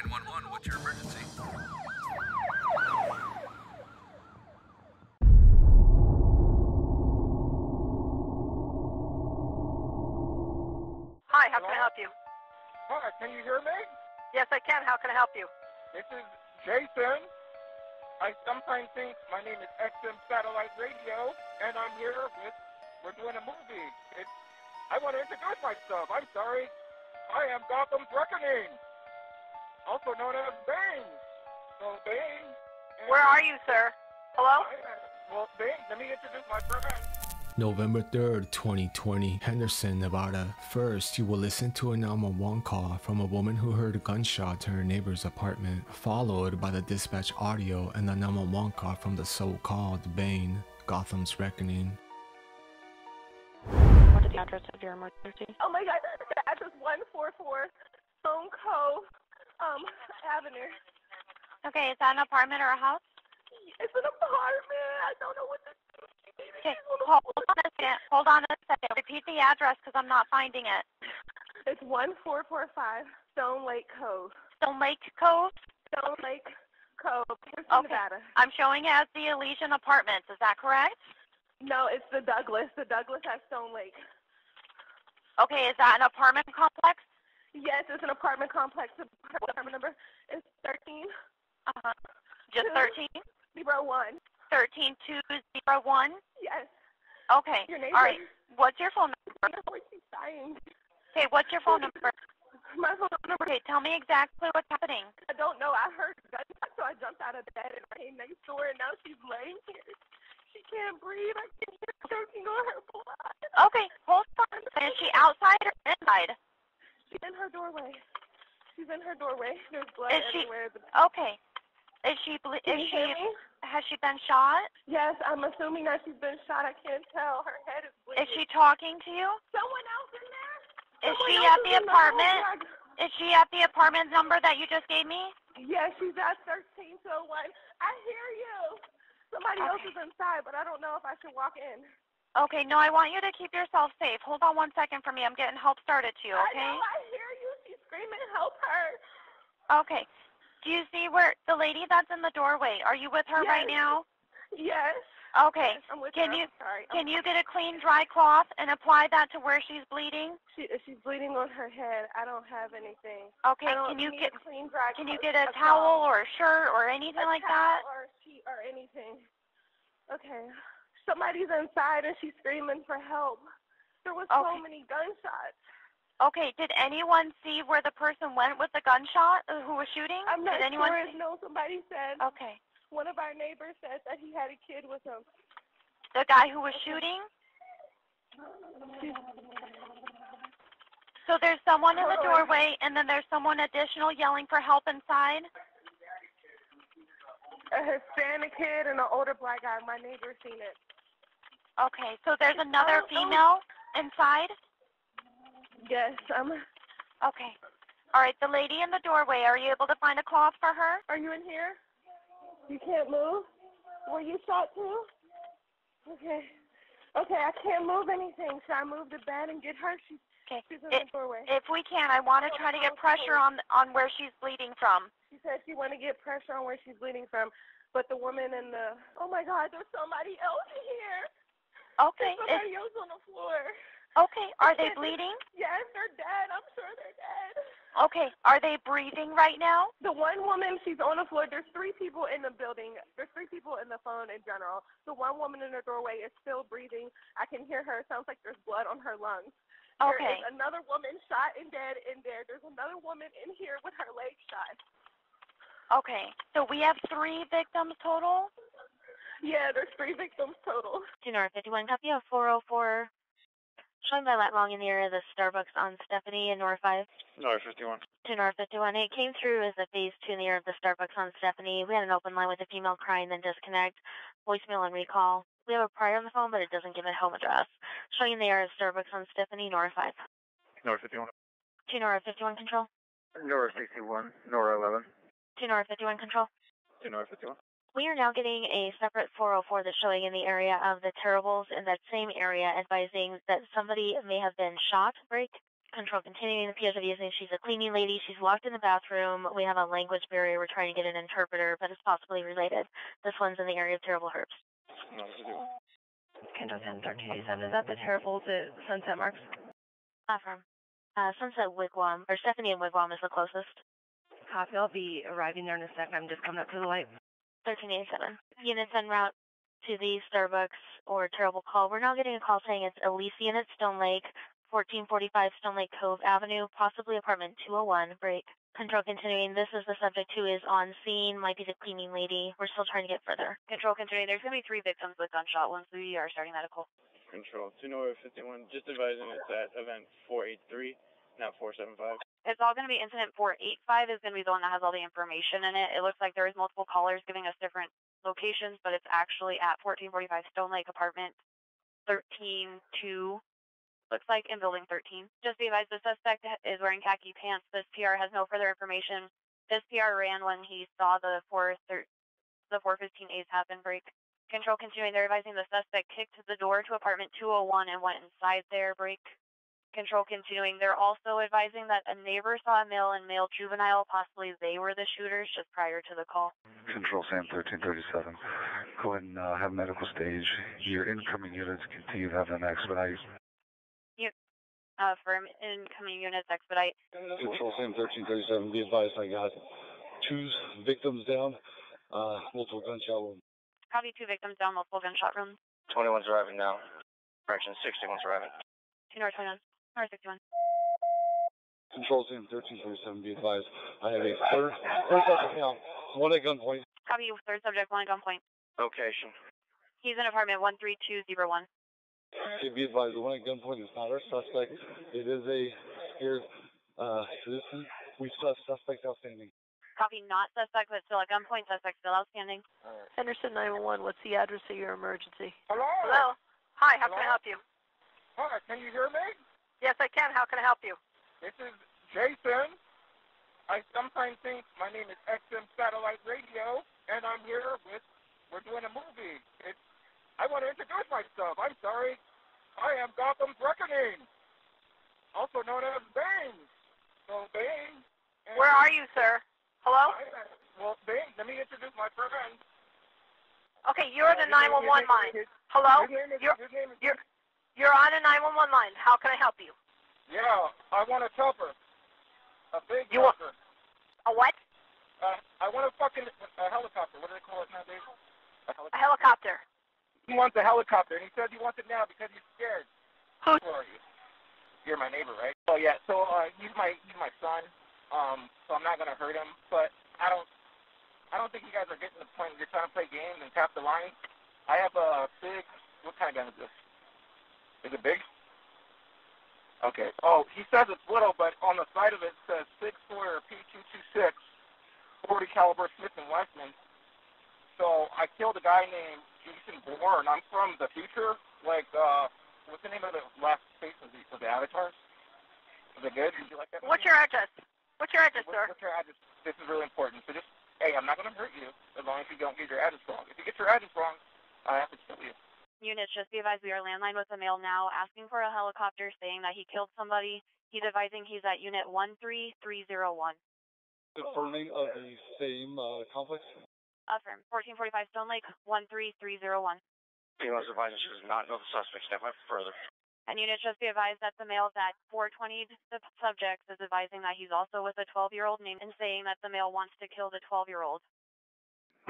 What's your emergency? Hi, how can I help you? Hi, can you hear me? Yes, I can. How can I help you? This is Jason. I sometimes think my name is XM Satellite Radio, and I'm here with, we're doing a movie. It's, I want to introduce myself. I'm sorry. I am Gotham's Reckoning, also known as Bane. So Bane. Where are you, sir? Hello? I Well, Bane, let me introduce my friend. November 3rd, 2020, Henderson, Nevada. First, you will listen to a 911 call from a woman who heard a gunshot to her neighbor's apartment, followed by the dispatch audio and the 911 call from the so-called Bane, Gotham's Reckoning. What is the address of your emergency? Oh my god, the address one four four Stone Cove um Avenue. Okay, is that an apartment or a house? It's an apartment. I don't know what to do. Okay, hold on a second. Hold on a second. Repeat the address because I'm not finding it. It's one four four five Stone Lake Cove. Stone Lake Cove. Stone Lake Cove, Henderson, Okay. Nevada. I'm showing it as the Elysian Apartments. Is that correct? No, it's the Douglas. The Douglas at Stone Lake. Okay, is that an apartment complex? Yes, it's an apartment complex. Apartment number is thirteen Uh-huh. Just Two. 13? zero one. 13201? Yes. Okay. Your neighbor. All right. What's your phone number? She's dying. Okay, what's your phone number? My phone number. Okay, tell me exactly what's happening. I don't know. I heard gunshots, so I jumped out of bed and ran next door, and now she's laying here. She can't breathe. I can hear her choking on her blood. Okay, hold on. Is she outside or inside? She's in her doorway. She's in her doorway. There's blood Is she- everywhere. The- Okay. Is she ble- is she has she been shot? Yes, I'm assuming that she's been shot. I can't tell. Her head is bleeding. Is she talking to you? Someone else in there? Is Someone she at the apartment? God. Is she at the apartment number that you just gave me? Yes, she's at 1301. I hear you. Somebody else is inside, but I don't know if I should walk in. Okay, no, I want you to keep yourself safe. Hold on one second for me. I'm getting help started to you, okay? I know. I hear you. She's screaming, "Help her!" Okay. Do you see where the lady that's in the doorway? Are you with her right now? Yes. Okay. Yes, I'm with Can her. you I'm sorry. can you get a clean dry cloth and apply that to where she's bleeding? She, she's bleeding on her head. I don't have anything. Okay. Can you get a clean dry can you get a cloth. towel or a shirt or anything a like towel that? or a sheet or anything. Okay. Somebody's inside and she's screaming for help. There was so many gunshots. Okay. Did anyone see where the person went with the gunshot uh, who was shooting? I'm not Did anyone sure. see? No, somebody said Okay. one of our neighbors said that he had a kid with him. The guy who was shooting? So there's someone in the doorway and then there's someone additional yelling for help inside? A Hispanic kid and an older black guy. My neighbor seen it. Okay. So there's another Oh, oh. female inside? Yes. Um. Okay. All right, the lady in the doorway, are you able to find a cloth for her? Are you in here? You can't move. Were you shot too? Okay. Okay. I can't move anything. Should I move the bed and get her? She's Okay. she's in It, the doorway. if we can, I want to try to get pressure on on where she's bleeding from. She said she want to get pressure on where she's bleeding from, but the woman in the oh my God, there's somebody else in here. Okay. There's Is, somebody else on the floor. okay. Are they bleeding? Yes, they're dead. I'm sure they're dead. Okay. Are they breathing right now? The one woman, she's on the floor. There's three people in the building. There's three people in the phone in general. The one woman in the doorway is still breathing. I can hear her. It sounds like there's blood on her lungs. There Okay. is another woman shot and dead in there. There's another woman in here with her leg shot. Okay. So we have three victims total. Yeah, there's three victims total. to North 51, copy of 404. Showing by lat long in the area of the Starbucks on Stephanie and North 5. North 51. To North 51, it came through as a phase two in the area of the Starbucks on Stephanie. We had an open line with a female crying, then disconnect, voicemail and recall. We have a prior on the phone, but it doesn't give a home address. Showing in the area of Starbucks on Stephanie, North 5. North 51. To North 51 control. Nora 61. Nora 11. To North 51 control. To North 51. We are now getting a separate 404 that's showing in the area of the Terribles in that same area, advising that somebody may have been shot. Break. Control continuing. The PSW is saying she's a cleaning lady. She's locked in the bathroom. We have a language barrier. We're trying to get an interpreter, but it's possibly related. This one's in the area of Terrible Herbst. Kendall 10 1387. Is that the terrible to Sunset Marks? Affirm. Uh, Sunset Wigwam, or Stephanie and Wigwam is the closest. Copy. I'll be arriving there in a second. I'm just coming up to the light. 1387. Units en route to the Starbucks or Terrible Call. We're now getting a call saying it's Elysian at Stone Lake, 1445 Stone Lake Cove Avenue, possibly apartment 201, break. Control continuing. This is the subject who is on scene, might be the cleaning lady. We're still trying to get further. Control continuing. There's going to be three victims with gunshot wounds. We are starting medical. Control, 2 North 51, just advising it's at event 483, not 475. It's all going to be incident 485 is going to be the one that has all the information in it. It looks like there is multiple callers giving us different locations, but it's actually at 1445 Stone Lake Apartment 13-2, looks like in building 13. Just be advised the suspect is wearing khaki pants. This PR has no further information. This PR ran when he saw the 4 the 415 A's happen break. Control continuing, they're advising the suspect kicked the door to apartment 201 and went inside there break. Control continuing, they're also advising that a neighbor saw a male and male juvenile, possibly they were the shooters just prior to the call. Control Sam 1337. Go ahead and uh, have medical stage. Your incoming units continue to have an expedite. Uh, for incoming units expedite. Control Sam 1337. Be advised, I got two victims down, uh, multiple gunshot wounds. Copy two victims down, multiple gunshot wounds. 21's arriving now. Correction, 61's arriving. Two North 21, North 61. Control Sam 1337. Be advised, I have a third, third subject now. One at gunpoint. Copy third subject, one at gunpoint. Location. He's in apartment 13201. Okay, be advised, the one at gunpoint is not our suspect. It is a scared uh, citizen. We still have suspect outstanding. Copy not suspect, but still at gunpoint. Suspect still outstanding. Henderson 911, what's the address of your emergency? Hello? Hello? Hi, how can I help you? Hi, can you hear me? Yes, I can. How can I help you? This is Jason. I sometimes think my name is XM Satellite Radio, and I'm here with, we're doing a movie. It's, I want to introduce myself. I'm sorry. I am Gotham's Reckoning, also known as Bane. So Bane. Where are you, sir? Hello? I- Well, Bane, let me introduce my friend. Okay, you're the Uh, name- 911 his- line. Hello? His name is, You're- his name is You're you're on a 911 line. How can I help you? Yeah, I want a chopper. A big You want- chopper. A what? Uh, I want a fucking a helicopter. What do they call it nowadays? A A helicopter. helicopter. He wants a helicopter, and he says he wants it now because he's scared. Who? Who are you? You're my neighbor, right? Oh yeah. So uh, he's my he's my son. Um, so I'm not gonna hurt him, but I don't I don't think you guys are getting the point. You're trying to play games and tap the line. I have a big. What kind of gun is this? Is it big? Okay. Oh, he says it's little, but on the side of it says six four P226, 40 caliber Smith and Wesson. So I killed a guy named Jason Bourne. I'm from the future. Like, uh, what's the name of the last face of the, of the avatars? Is it good? Did you like that? What's your address? What's your address, What- sir? What's your address? This is really important. So just, hey, I'm not going to hurt you as long as you don't get your address wrong. If you get your address wrong, I have to kill you. Units, just be advised we are landline with a male now asking for a helicopter saying that he killed somebody. He's advising he's at unit 13301. Confirming of the same uh, complex. Affirm. 1445 Stone Lake, 13301. He wants to advise she does not know the suspect. Step up further. And units, just be advised that the male at 420 the subject is advising that he's also with a 12-year-old name and saying that the male wants to kill the 12-year-old.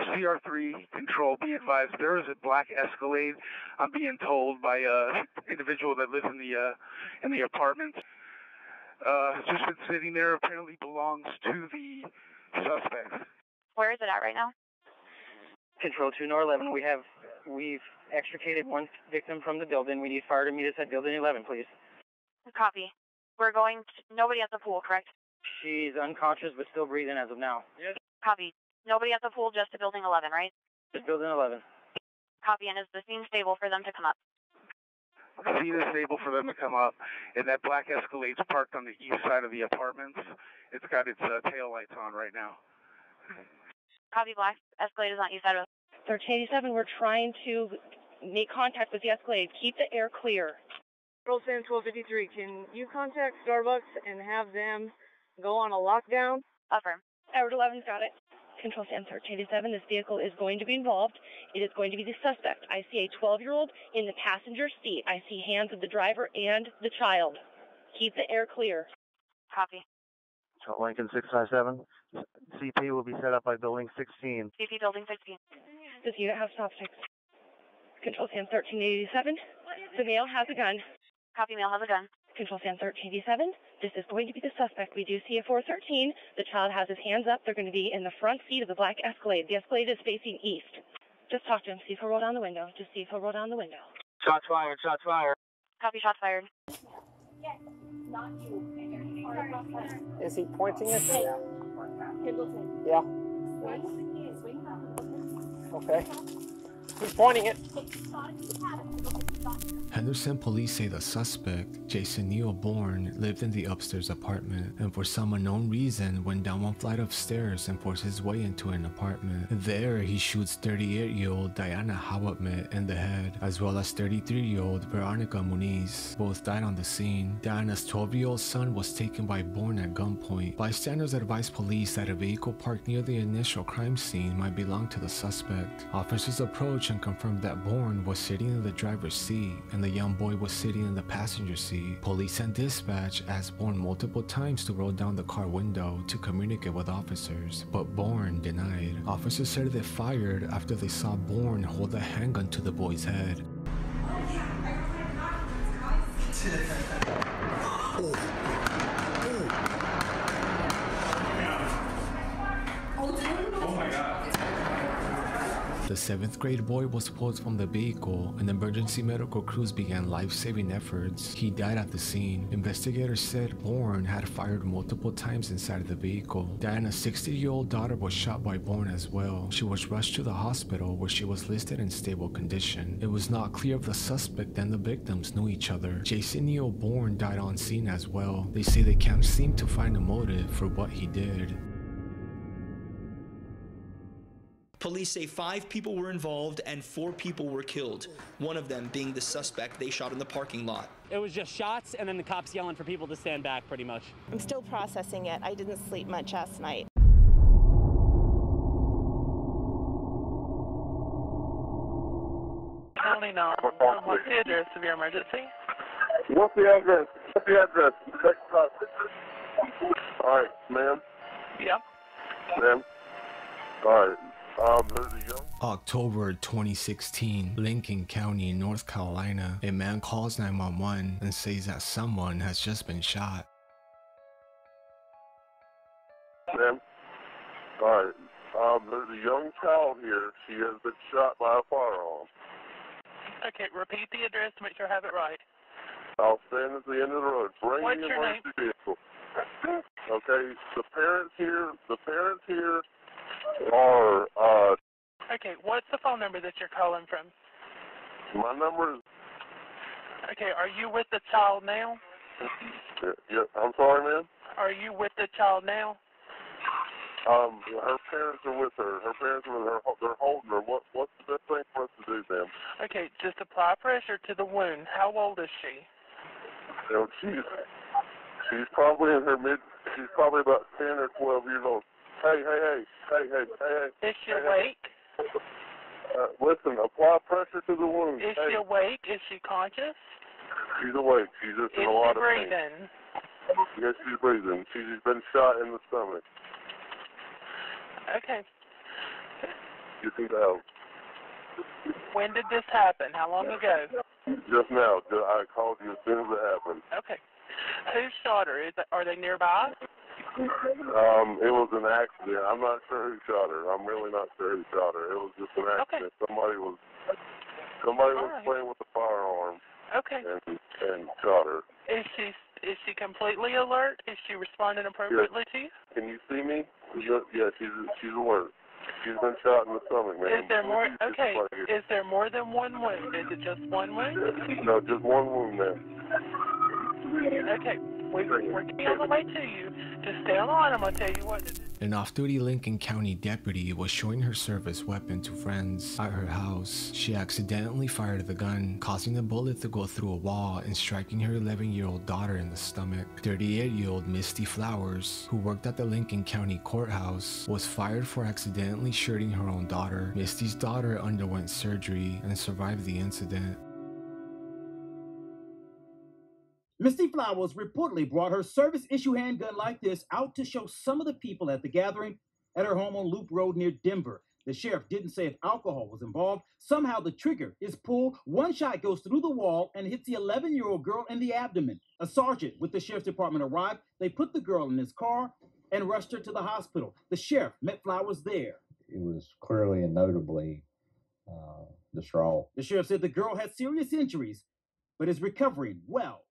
CR3 control, be advised, there is a black Escalade. I'm being told by a individual that lives in the uh, in the apartment. Uh, it's just been sitting there. Apparently belongs to the suspect. Where is it at right now? Control 2 Nor 11. We have, we've extricated one victim from the building. We need fire to meet us at building 11, please. Copy. We're going to, nobody at the pool, correct? She's unconscious but still breathing as of now. Yes. Copy. Nobody at the pool, just to building 11, right? Just building 11. Copy. And is the scene stable for them to come up? The Scene is stable for them to come up, and that black Escalade's parked on the east side of the apartments. It's got its uh, tail lights on right now. Copy. Black Escalade is on east side of 1387, we're trying to make contact with the Escalade. Keep the air clear. Control Stand 1253, can you contact Starbucks and have them go on a lockdown? Affirm. Edward 11's got it. Control Stand 1387, this vehicle is going to be involved. It is going to be the suspect. I see a 12-year-old in the passenger seat. I see hands of the driver and the child. Keep the air clear. Copy. Lincoln 657. CP will be set up by building 16. CP building 16. This unit has stop six? Control Stand 1387, the male has a gun. Copy, male has a gun. Control Stand 1387, this is going to be the suspect. We do see a 413. The child has his hands up. They're going to be in the front seat of the black Escalade. The Escalade is facing east. Just talk to him. See if he'll roll down the window. Just see if he'll roll down the window. Shots fired, shots fired. Copy, shots fired. Yes. Not you. Is he pointing at you? Yeah. Okay. He's pointing it. Henderson police say the suspect, Jason Neo Bourne, lived in the upstairs apartment and for some unknown reason went down one flight of stairs and forced his way into an apartment. There, he shoots 38-year-old Diana Hawatmit in the head, as well as 33-year-old Veronica Muniz. Both died on the scene. Diana's 12-year-old son was taken by Bourne at gunpoint. Bystanders advised police that a vehicle parked near the initial crime scene might belong to the suspect. Officers approached and confirmed that Bourne was sitting in the driver's seat and the young boy was sitting in the passenger seat. Police and dispatch asked Bourne multiple times to roll down the car window to communicate with officers, but Bourne denied. Officers said they fired after they saw Bourne hold a handgun to the boy's head. The seventh grade boy was pulled from the vehicle and emergency medical crews began life-saving efforts. He died at the scene. Investigators said Bourne had fired multiple times inside the vehicle. Diana's 60-year-old daughter was shot by Bourne as well. She was rushed to the hospital where she was listed in stable condition. It was not clear if the suspect and the victims knew each other. Jason Neo Bourne died on scene as well. They say they can't seem to find a motive for what he did. Police say five people were involved and four people were killed, one of them being the suspect they shot in the parking lot. It was just shots and then the cops yelling for people to stand back, pretty much. I'm still processing it. I didn't sleep much last night. County now. What's the address of your emergency? What's the address? What's the address? Check the. All right, ma'am. Yep. Ma'am. All right. Um, there's a young. October 2016, Lincoln County, North Carolina, a man calls 911 and says that someone has just been shot. Ma'am. All right. Um, there's a young child here. She has been shot by a firearm. Okay, repeat the address to make sure I have it right. I'll stand at the end of the road. Bring What's the your name? emergency vehicle. Okay. The parents here. The parents here are. Uh, Okay, what's the phone number that you're calling from? my number is. Okay, are you with the child now? Yeah, yeah, I'm sorry, ma'am. Are you with the child now? Um, her parents are with her. Her parents are with her. They're holding her. What What's the best thing for us to do, ma'am? Okay, just apply pressure to the wound. How old is she? You know, she's she's probably in her mid. She's probably about ten or twelve years old. Hey, hey, hey, hey, hey, hey, hey. Is she hey, awake? Uh, listen, apply pressure to the wound. Is hey, she awake? Is she conscious? she's awake. She's just Is in a lot of pain. breathing? Yes, she's breathing. She's been shot in the stomach. Okay. You need help. When did this happen? How long ago? Just now, I called you as soon as it happened. Okay. Who shot her? Is it, are they nearby? Um, it was an accident. I'm not sure who shot her. I'm really not sure who shot her. It was just an accident. Somebody was somebody was Alright. playing with a firearm Okay. and and shot her. Is she is she completely alert? Is she responding appropriately to you? Can you see me? Yeah, yeah, she's she's alert. She's been shot in the stomach, man. Is there more? Okay. Is there more than one wound? Is it just one wound? No, just one wound, man. Okay. We, we're getting on the way to you. Just stay on the line. I'm to tell you what to do. An off duty Lincoln County deputy was showing her service weapon to friends at her house. She accidentally fired the gun, causing the bullet to go through a wall and striking her 11 year old daughter in the stomach. 38 year old Misty Flowers, who worked at the Lincoln County Courthouse, was fired for accidentally shooting her own daughter. Misty's daughter underwent surgery and survived the incident. Misty Flowers reportedly brought her service issue handgun like this out to show some of the people at the gathering at her home on Loop Road near Denver. The sheriff didn't say if alcohol was involved. Somehow the trigger is pulled, one shot goes through the wall and hits the 11 year old girl in the abdomen. A sergeant with the sheriff's department arrived. They put the girl in his car and rushed her to the hospital. The sheriff met Flowers there. It was clearly and notably uh, distraught. The sheriff said the girl had serious injuries, but is recovering well.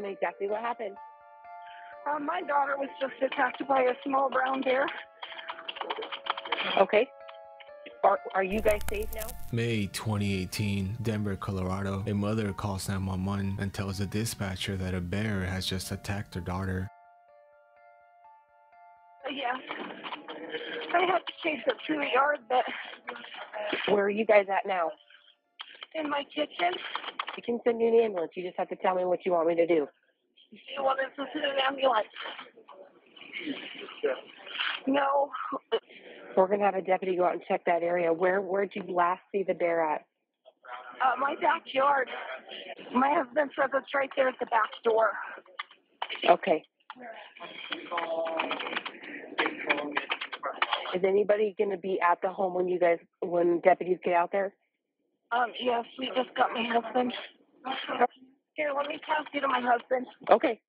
Tell me exactly what happened. Uh, my daughter was just attacked by a small brown bear. Okay. Are, are you guys safe now? May 2018, Denver, Colorado. A mother calls 911 and tells the dispatcher that a bear has just attacked her daughter. Uh, yes. I had to chase her through the yard, but Where are you guys at now? in my kitchen. We can send you an ambulance. You just have to tell me what you want me to do. You want us to send an ambulance? No. We're gonna have a deputy go out and check that area. Where where'd you last see the bear at? Uh, my backyard. My husband says it's right there at the back door. Okay. Is anybody gonna be at the home when you guys when deputies get out there? Um, yes, we just got my husband. Here, let me pass you to my husband. Okay.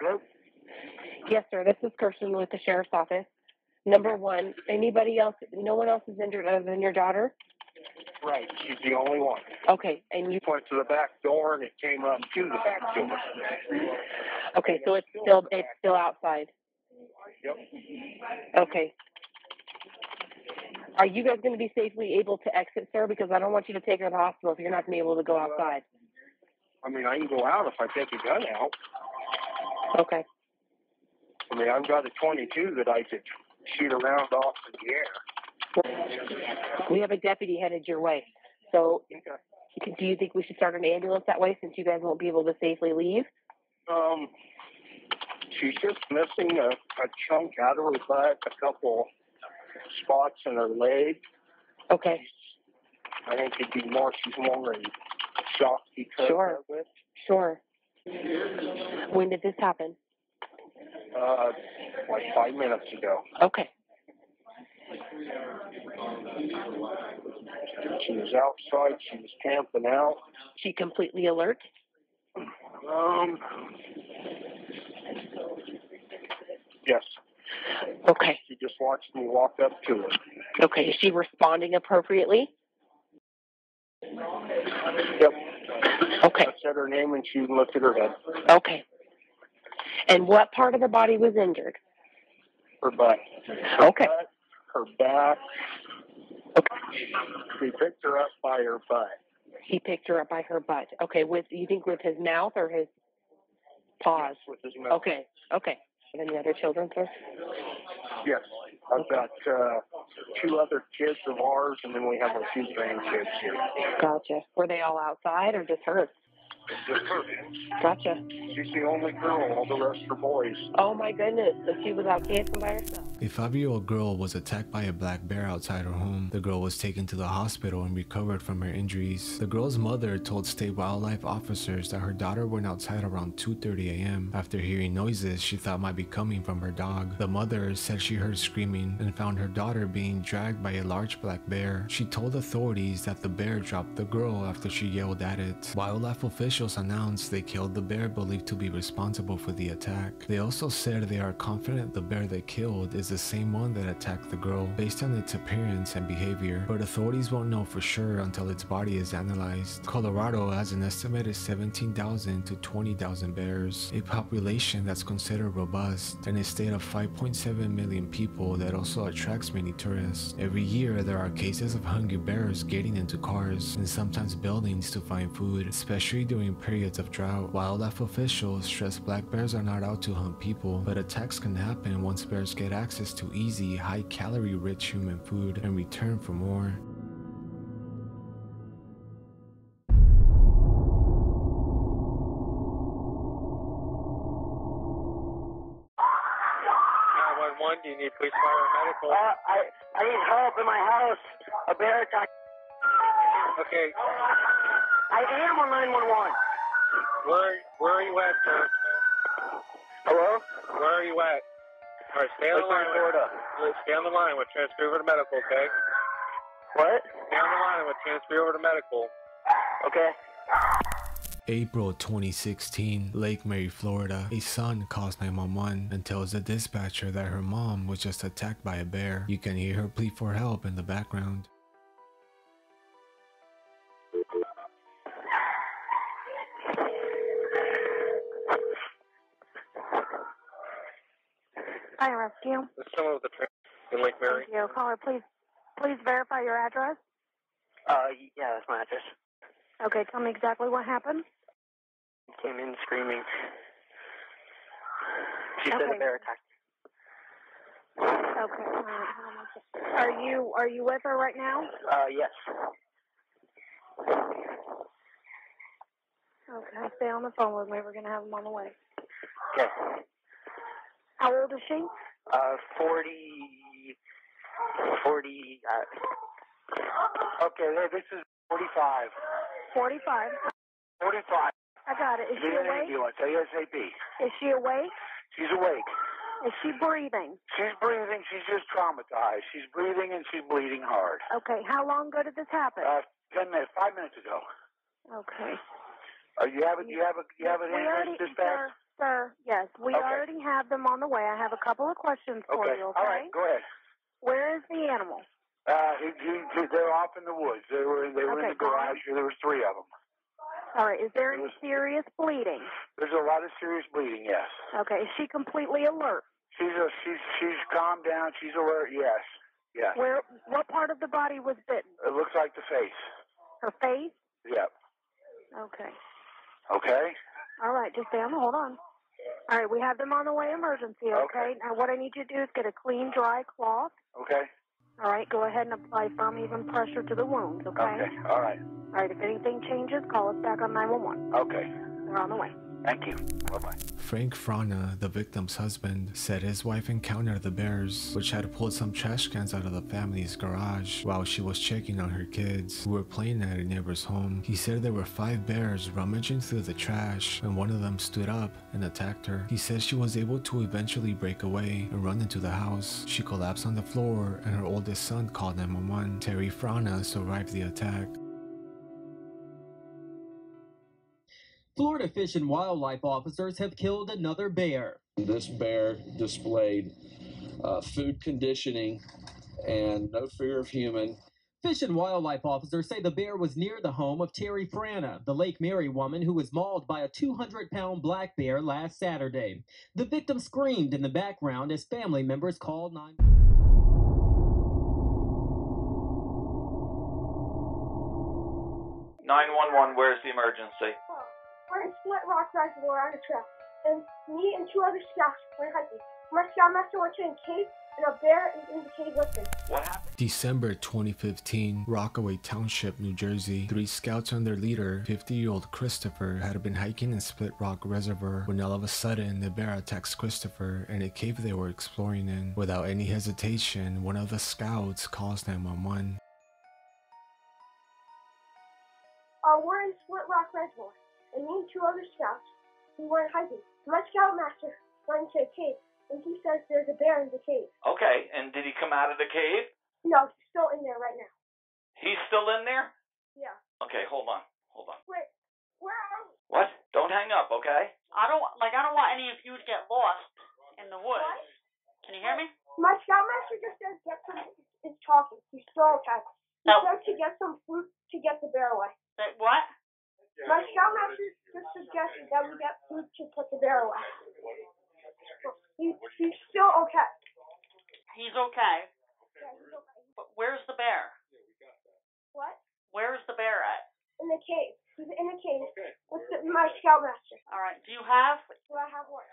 Hello? Yes, sir. This is Kirsten with the sheriff's office. Number one, anybody else? No one else is injured other than your daughter. Right, she's the only one. Okay, and you Went to the back door and it came up to the back door. Okay, so it's still it's still outside. Yep. Okay. Are you guys going to be safely able to exit, sir? Because I don't want you to take her to the hospital if you're not going to be able to go outside. I mean, I can go out if I take a gun out. Okay. I mean, I've got a 22 that I could shoot around off in the air. We have a deputy headed your way. So, do you think we should start an ambulance that way since you guys won't be able to safely leave? Um, she's just missing a, a chunk out of her butt, a couple spots in her leg. Okay. I think it'd be more, she's more in shock because Sure. of it. Sure. When did this happen? Uh, like five minutes ago. Okay. She was outside, she was camping out. She completely alert? Um, yes. Okay. She just watched me walk up to her. Okay. Is she responding appropriately? Yep. Okay. I said her name and she lifted her head. Okay. And what part of the body was injured? Her butt. Okay. butt, her back. We picked her up by her butt. He picked her up by her butt. Okay. With you think with his mouth or his paws? With his mouth. Okay. Okay. Any other children, sir? Yes. I've got uh, two other kids of ours, and then we have a few grandkids here. Gotcha. Were they all outside or just her? Just her. Gotcha. She's the only girl. All the rest are boys. Oh my goodness. So she was out camping by herself. A five year old girl was attacked by a black bear outside her home. The girl was taken to the hospital and recovered from her injuries. The girl's mother told state wildlife officers that her daughter went outside around 2.30 a.m. After hearing noises she thought might be coming from her dog. The mother said she heard screaming and found her daughter being dragged by a large black bear. She told authorities that the bear dropped the girl after she yelled at it. Wildlife officials officials announced they killed the bear believed to be responsible for the attack. They also said they are confident the bear they killed is the same one that attacked the girl based on its appearance and behavior, but authorities won't know for sure until its body is analyzed. Colorado has an estimated 17,000 to 20,000 bears, a population that's considered robust, and a state of 5.7 million people that also attracts many tourists. Every year, there are cases of hungry bears getting into cars and sometimes buildings to find food, especially during periods of drought. Wildlife officials stress black bears are not out to hunt people, but attacks can happen once bears get access to easy, high calorie rich human food and return for more. Nine one one. Do you need police, fire, or medical? Uh, I I need help in my house. A bear attack. Okay. I am on 911. Where Where are you at, sir? Hello? Where are you at? All right, stay on the line. Florida. Stay on the line. We'll transfer over to medical. Okay. What? Stay on the line. We'll transfer over to medical. Okay. April 2016, Lake Mary, Florida. A son calls 911 and tells the dispatcher that her mom was just attacked by a bear. You can hear her plead for help in the background. Fire rescue. This is someone with a tra- in Lake Mary. Thank you. Caller, please, please verify your address. Uh, yeah, that's my address. Okay, tell me exactly what happened. Came in screaming. She said Okay. a bear attacked. Okay. all right, hold on one second. Are you are you with her right now? Uh, yes. Okay. Stay on the phone with me. We're gonna have them on the way. Okay. How old is she? Uh, 40, 40, uh, okay, this is 45. Forty-five. 45. I got it. Is she awake? ambulance, ASAP. Is she awake? She's awake. Is she breathing? She's breathing. She's just traumatized. She's breathing and she's bleeding hard. Okay. How long ago did this happen? Uh, 10 minutes, 5 minutes ago. Okay. Uh, you have it, you have a, you have an we already, dispatch? Sir, yes, we Okay. already have them on the way. I have a couple of questions for Okay, you, okay? all right, go ahead. Where is the animal? Uh, he, he, he- they're off in the woods. They were, they were in Okay, the go garage. There was three of them. All right, is there any serious bleeding? There's a lot of serious bleeding, yes. Okay, is she completely alert? She's a, she's she's calmed down. She's alert. Yes, yes. Where, what part of the body was bitten? It looks like the face. Her face? Yep. Okay. Okay. All right, just stay on the, hold on. All right, we have them on the way emergency, okay? Now what I need you to do is get a clean, dry cloth. Okay. All right, go ahead and apply firm, even pressure to the wounds, okay? Okay. All right. All right, if anything changes, call us back on 911. Okay. We're on the way. Thank you. Bye bye. Frank Frana, the victim's husband, said his wife encountered the bears, which had pulled some trash cans out of the family's garage while she was checking on her kids, who were playing at a neighbor's home. He said there were five bears rummaging through the trash, and one of them stood up and attacked her. He says she was able to eventually break away and run into the house. She collapsed on the floor, and her oldest son called 911. Terri Frana survived the attack. Florida Fish and Wildlife officers have killed another bear. This bear displayed uh, food conditioning and no fear of human. Fish and Wildlife officers say the bear was near the home of Terri Frana, the Lake Mary woman who was mauled by a 200 pound black bear last Saturday. The victim screamed in the background as family members called 9. 911, where's the emergency? We're in Split Rock Reservoir on a trail, and me and two other scouts went hiking. My scoutmaster went to a cave, and a bear is in the cave with him. What happened? December 2015, Rockaway Township, New Jersey. Three scouts and their leader, 50 year old Christopher, had been hiking in Split Rock Reservoir when all of a sudden the bear attacks Christopher in a cave they were exploring in. Without any hesitation, one of the scouts calls 911. Two other scouts, we went hiking. My scoutmaster went to a cave, and he says there's a bear in the cave. Okay, and did he come out of the cave? No, he's still in there right now. He's still in there? Yeah. Okay, hold on. Hold on. Wait, where are we? What? Don't hang up, okay? I don't like. I don't want any of you to get lost in the woods. Can you hear me? My scoutmaster just says get some. Is talking. He's still okay. He No. said to get some fruit to get the bear away. That what? My scoutmaster just suggested that we get food to put the bear away. He, he's still okay. He's okay. Yeah, he's okay. But where's the bear? What? Where's the bear at? In the cave. He's in the cave. With the, my scoutmaster. All right. Do you have? Do I have what?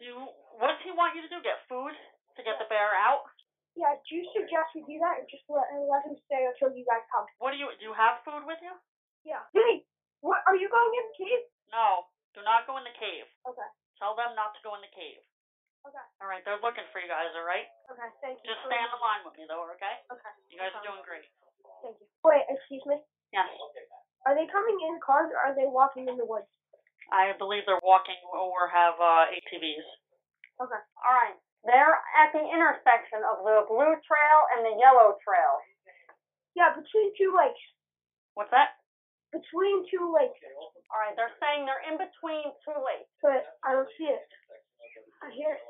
Do you? What does he want you to do? Get food to get the bear out? Yeah, do you suggest we do that or just let, let him stay until you guys come? What do you? Do you have food with you? Yeah. Hey, what, are you going in the cave? No. Do not go in the cave. Okay. Tell them not to go in the cave. Okay. All right. They're looking for you guys. All right. Okay, thank you. Just stay on the line with me though. Okay. Okay. You guys are doing great. Thank you. Wait, excuse me. Yes. Are they coming in cars or are they walking in the woods? I believe they're walking or have uh, ATVs. Okay. All right. They're at the intersection of the blue trail and the yellow trail. Yeah, between two lakes. What's that? Between two lakes. All right. They're saying they're in between two lakes. But I don't see it. I hear it.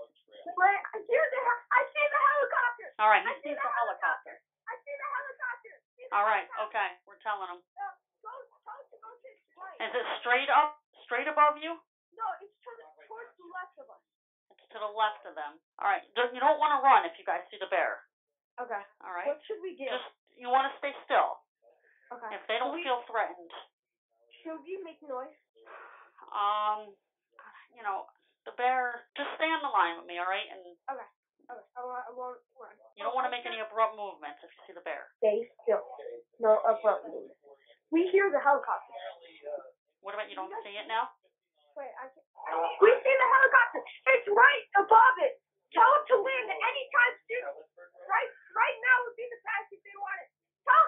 Wait, I hear the I see the helicopter. All right. I He see sees the the helicopter. I see the helicopter. All right. helicopter. Okay. We're telling them. Uh, go, go, go. Is it straight up? Straight above you? No, it's to the, towards the left of us. It's to the left of them. All right. You don't want to run if you guys see the bear. Okay. All right. What should we do? Just you want to stay still. Okay. If they don't we- feel threatened, Should we make noise? um, you know, the bear. Just stay on the line with me, all right? And Okay. Okay. I won't, I won't run. you don't want to make any abrupt movements if you see the bear. Stay still. No abrupt movement. We hear the helicopter. What about you don't see it now? Wait, I can... We see the helicopter. It's right above it. Tell them to land at any time soon. Right, right now would be the best if they want it. Tell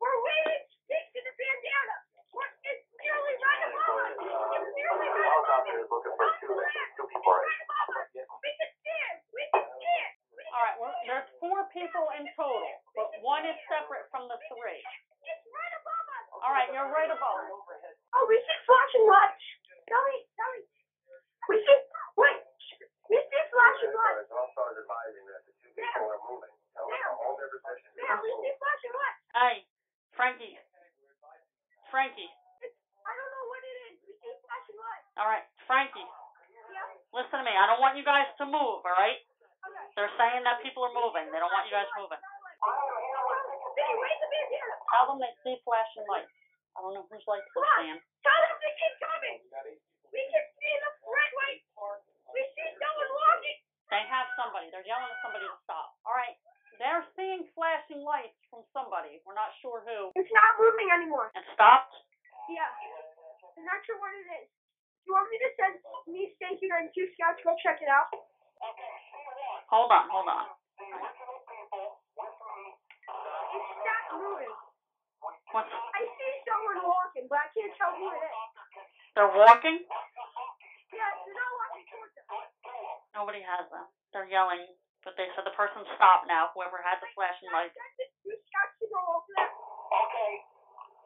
we're waiting. Stick to the bandana. We're, it's nearly right above us. It's nearly right above us. looking for two, two people right above us. We can see it. We can see it. All right. Well, there's four people in total, but one is separate from the three. It's right above us. All right. You're right above. Oh, we see flashing lights. Kelly, Kelly. We see, wait. We see flashing lights. Also advising that the two people are moving. Tell them to hold their position. Yeah, we see flashing lights. Hey, Frankie. Frankie. I don't know what it is. We see flashing lights. All right, Frankie. Yeah. Listen to me. I don't want you guys to move. All right. Okay. They're saying that people are moving. They don't want you guys moving. Hey, wait the bandana. Tell them they see flashing lights. I don't know whose lights Come they're on. seeing. Tell them to keep coming. We can see the red light. We see someone walking. They have somebody. They're yelling at somebody to stop. All right. They're seeing flashing lights from somebody. We're not sure who. It's not moving anymore. It stopped. Yeah. I'm not sure what it is. Do you want me to send me stay here and two scouts go check it out? Hold on. Hold on. It's not moving. What's? I see someone walking, but I can't tell who it is. They're walking. Nobody has them. They're yelling, but they said the person stopped now. Whoever had the flashing lights. Two scouts to go over there. Okay.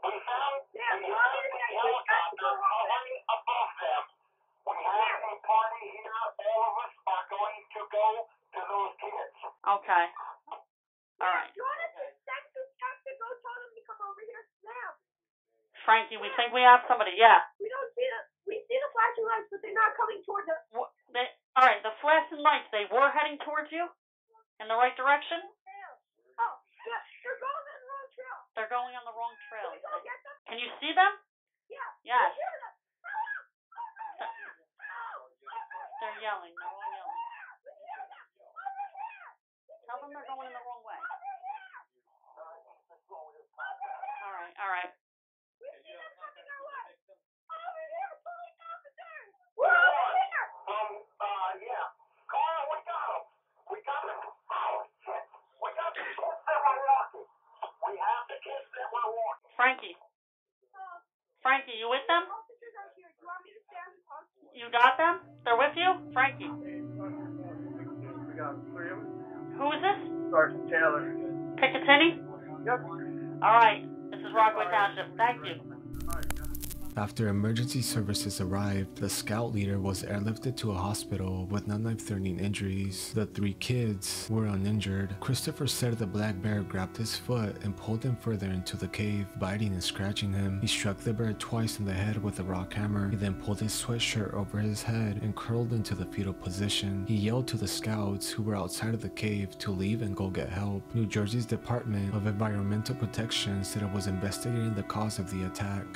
We found yeah, you want me to send two scouts to go over there? above them. We have a party here. All of us are going to go to those kids. Okay. All right. You want us to send two scouts to go tell them to come over here now? Frankie, we think we have somebody. Yeah. We don't see the we see the flashing lights, but they're not coming towards us. Wha- They, all right. The flashing lights. They were heading towards you, in the right direction. Oh, they're going on the wrong trail. They're going on the wrong trail. Can we go get them? Can you see them? Yeah. Yes. we hear them. They're yelling. They're all yelling. Tell them they're going in the wrong way. All right. All right. We see them coming our way. Over here, police officers. We're over here. Um, uh, yeah. Carl, we got them. We got them. Oh, shit. We got the kids that were walking. We have the kids that were walking. Frankie. Frankie, you with them? Officers out here. Do you want me to stand on? You got them? They're with you? Frankie. We got three of them. Who is this? Sergeant Taylor. Picatinny? Yep. All right. This is Rockaway Township. Thank you. After emergency services arrived, the scout leader was airlifted to a hospital with non life threatening injuries. The three kids were uninjured. Christopher said the black bear grabbed his foot and pulled him further into the cave, biting and scratching him. He struck the bear twice in the head with a rock hammer. He then pulled his sweatshirt over his head and curled into the fetal position. He yelled to the scouts who were outside of the cave to leave and go get help. New Jersey's Department of Environmental Protection said it was investigating the cause of the attack.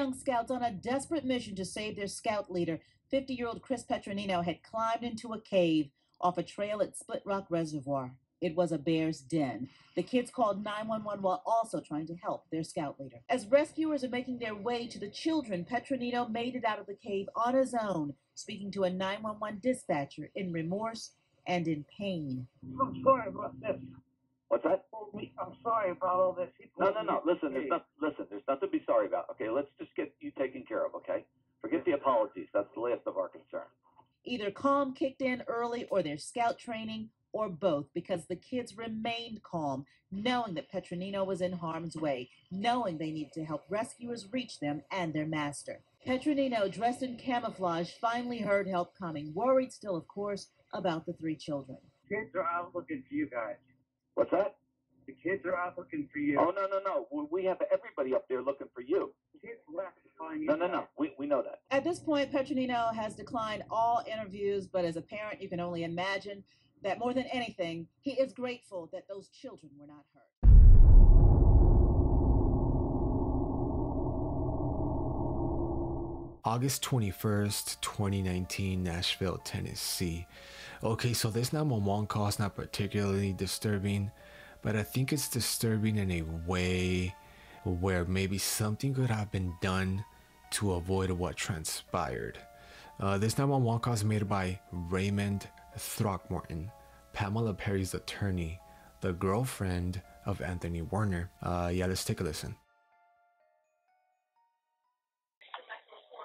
Young scouts on a desperate mission to save their scout leader, 50 year old Chris Petronino, had climbed into a cave off a trail at Split Rock Reservoir. It was a bear's den. The kids called 911 while also trying to help their scout leader. As rescuers are making their way to the children, Petronino made it out of the cave on his own, speaking to a 911 dispatcher in remorse and in pain. I'm sorry about this. What's that? I'm sorry about all this. No, no, no. Listen, there's not. Listen, there's nothing to be sorry about. Okay, let's just get you taken care of. Okay, forget the apologies. That's the last of our concern. Either calm kicked in early or their scout training, or both, because the kids remained calm, knowing that Petronino was in harm's way, knowing they needed to help rescuers reach them and their master. Petronino, dressed in camouflage, finally heard help coming, worried still, of course, about the three children. Kids are out looking for you guys. What's that? The kids are out looking for you. Oh no, no, no. We- We have everybody up there looking for you. Kids left to find you. No, no, no. We we know that. At this point, Petronino has declined all interviews, but as a parent, you can only imagine that more than anything, he is grateful that those children were not hurt. August 21st, 2019, Nashville, Tennessee. Okay, so this 911 call is not particularly disturbing, but I think it's disturbing in a way where maybe something could have been done to avoid what transpired. Uh, this 911 call is made by Raymond Throckmorton, Pamela Perry's attorney, the girlfriend of Anthony Warner. Uh, yeah, let's take a listen.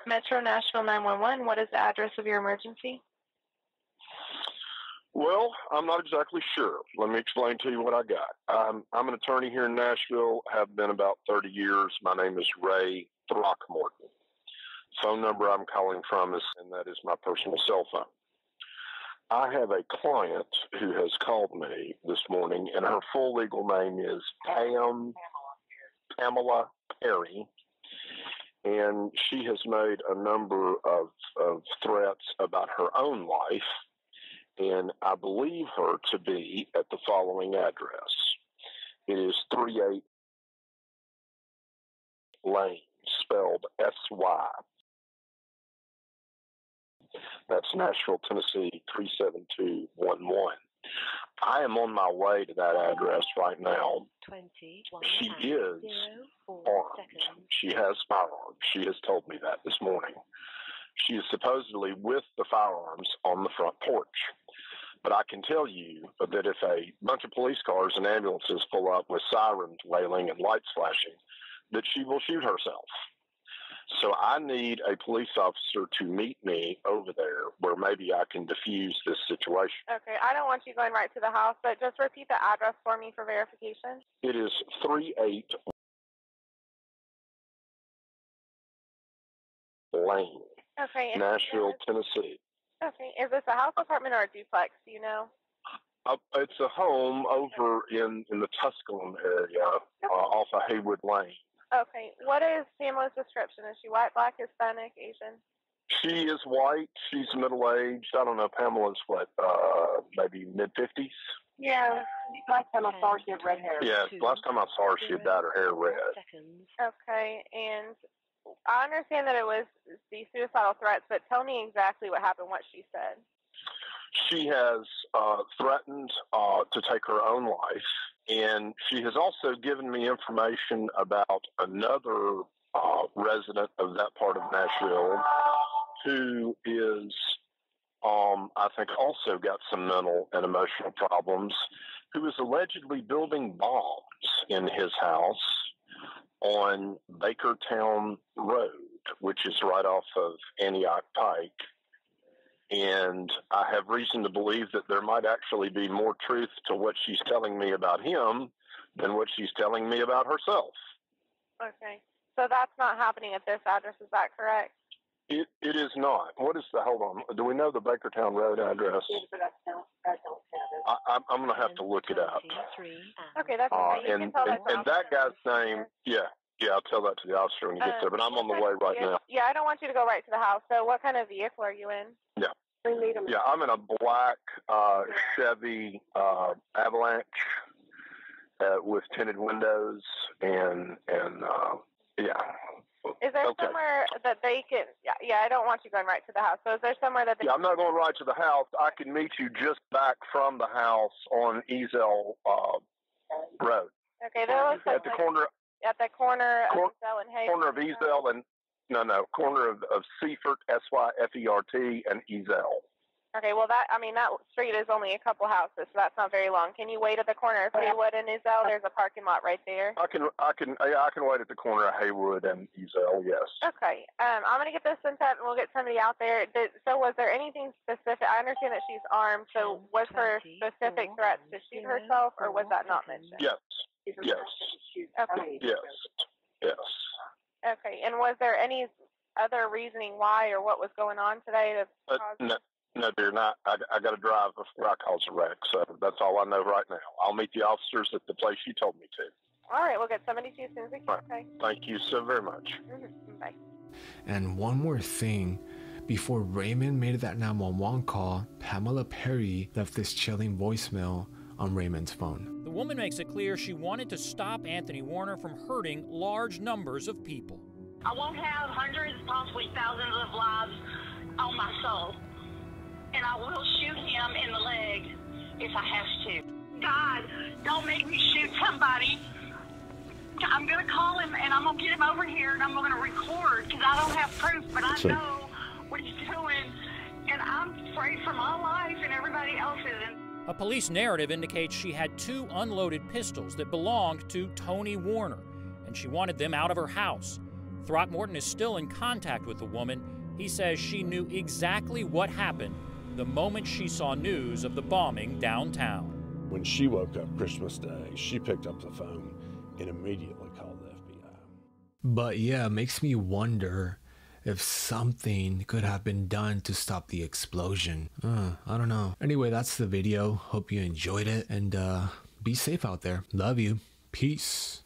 Metro Nashville 911, what is the address of your emergency? Well, I'm not exactly sure. Let me explain to you what I got. I'm, I'm an attorney here in Nashville, have been about 30 years. My name is Ray Throckmorton. Phone number I'm calling from is, and that is my personal cell phone. I have a client who has called me this morning, and her full legal name is Pam Pamela Perry, and she has made a number of, of threats about her own life and I believe her to be at the following address. It is 38 Lane, spelled S Y. That's Nashville, Tennessee 37211. I am on my way to that address right now. 20, She is armed. She has firearms. She has told me that this morning. She is supposedly with the firearms on the front porch. But I can tell you that if a bunch of police cars and ambulances pull up with sirens wailing and lights flashing, that she will shoot herself. So I need a police officer to meet me over there where maybe I can diffuse this situation. Okay, I don't want you going right to the house, but just repeat the address for me for verification. It is 38 Lane, Okay. and- Nashville, Tennessee. Okay, is this a house apartment or a duplex? Do you know? Uh, it's a home over in, in the Tusculum area uh, off of Haywood Lane. Okay, what is Pamela's description? Is she white, black, Hispanic, Asian? She is white. She's middle aged. I don't know. Pamela's what, uh, maybe mid 50s? Yeah, last time I saw her, she had red hair. Yeah, last time I saw her, she had dyed her hair red. Okay, and I understand that it was the suicidal threats, but tell me exactly what happened, what she said. She has uh, threatened uh, to take her own life, and she has also given me information about another uh, resident of that part of Nashville who is, um, I think, also got some mental and emotional problems, who is allegedly building bombs in his house on Bakertown Road, which is right off of Antioch Pike. And I have reason to believe that there might actually be more truth to what she's telling me about him than what she's telling me about herself. Okay. So that's not happening at this address, is that correct? It it is not. What is the? Hold on. Do we know the Bakertown Road address? I, I'm I'm gonna have to look it up. Okay, that's Uh, okay. You and tell and, that to and that guy's name, yeah, yeah. I'll tell that to the officer when he gets Uh, there. But I'm on the way right now. Yeah, I don't want you to go right to the house. So what kind of vehicle are you in? Yeah. Yeah, I'm in a black uh, Chevy uh, Avalanche uh, with tinted windows and and uh, yeah. Is there Okay. somewhere that they can? Yeah, yeah. I don't want you going right to the house. So is there somewhere that they? Yeah, I'm not going right to the house. I can meet you just back from the house on Ezell uh, Road Okay, there looks like at the corner at the corner Cor- of Zell and Hay. corner of Ezell and no no corner of, of Syfert S Y F E R T and Ezell. Okay, well that I mean that street is only a couple houses, so that's not very long. Can you wait at the corner of Haywood and Ezell? There's a parking lot right there. I can I can yeah, I can wait at the corner of Haywood and Ezell. Yes. Okay, um, I'm gonna get this sent up and we'll get somebody out there. Did, so was there anything specific? I understand that she's armed. So was her specific threats to shoot herself, or was that not mentioned? Yes. Yes. Okay. Yes. Yes. Okay, and was there any other reasoning why or what was going on today to Uh, cause? no, no, dear, not. I, I got to drive before I cause a wreck, so that's all I know right now. I'll meet the officers at the place you told me to. All right, we'll get somebody to you as soon as we can. Okay. Thank you so very much. hmm Bye. And one more thing. Before Raymond made that 911 call, Pamela Perry left this chilling voicemail on Raymond's phone. The woman makes it clear she wanted to stop Anthony Warner from hurting large numbers of people. I won't have hundreds, possibly thousands of lives on my soul. And I will shoot him in the leg if I have to. God, don't make me shoot somebody. I'm going to call him and I'm going to get him over here and I'm going to record because I don't have proof, but I know what he's doing. And I'm afraid for my life and everybody else's. And A police narrative indicates she had two unloaded pistols that belonged to Tony Warner, and she wanted them out of her house. Throckmorton is still in contact with the woman. He says she knew exactly what happened the moment she saw news of the bombing downtown. When she woke up Christmas Day, she picked up the phone and immediately called the FBI. But yeah, it makes me wonder if something could have been done to stop the explosion. Uh, I don't know. Anyway, that's the video. Hope you enjoyed it and uh, be safe out there. Love you. Peace.